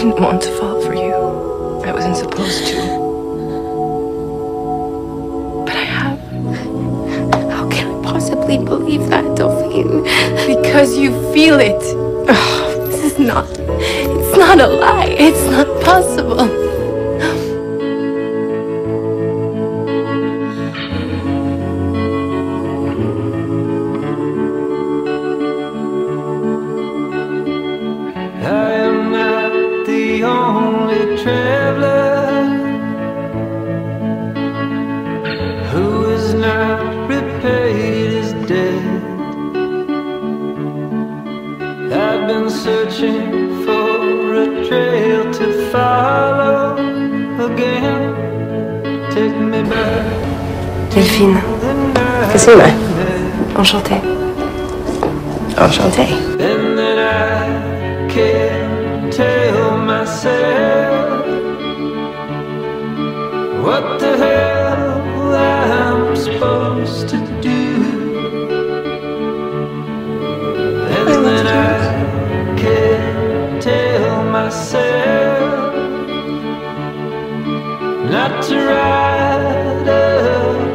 didn't want to fall for you. I wasn't supposed to. But I have. How can I possibly believe that, Delphine? Because you feel it. Oh, this is not. It's not a lie. It's not possible. Searching for a trail to follow again. Take me back Delphine, to the night Qu'est-ce que c'est, we met. enchantée. Enchantée. And then I can't tell myself what the hell I'm supposed to do. Not to ride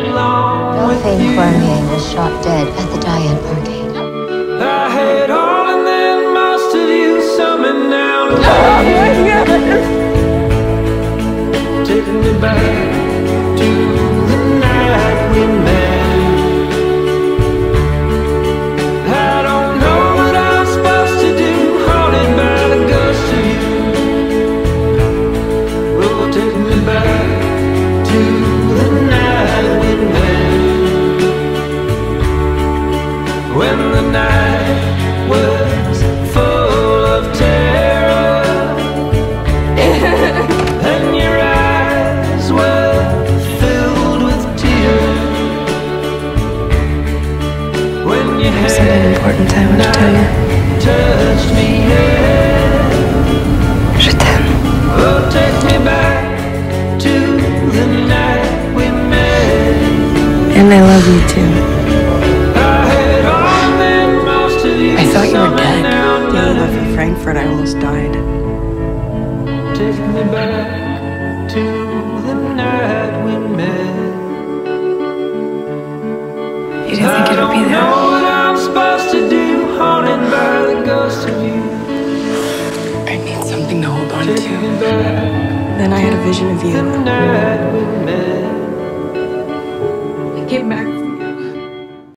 along with Delphine you. Cormier was shot dead at the Diane Arcade. I had all and then most of you summoned down Take me back when the night was full of terror and your eyes were filled with tears when your There's something important I want to tell you. touched me yeah. Je t'aime. oh take me back to the night we met And I love you too. For I almost died. Take me back to the night we met. You didn't think it would be I don't know there. what I'm supposed to do, haunted by the ghost of you. I need something to hold on to. Then I had a vision of you. night we met.